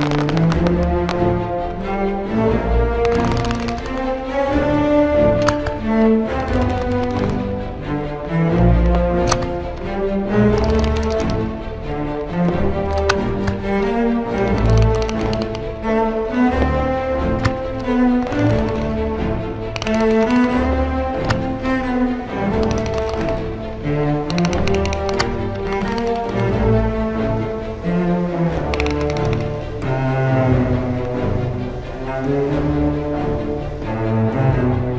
Gracias. Thank you.